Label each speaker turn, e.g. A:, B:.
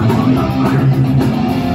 A: I'm not afraid.